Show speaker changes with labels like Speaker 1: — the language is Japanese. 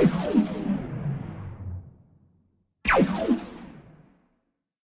Speaker 1: you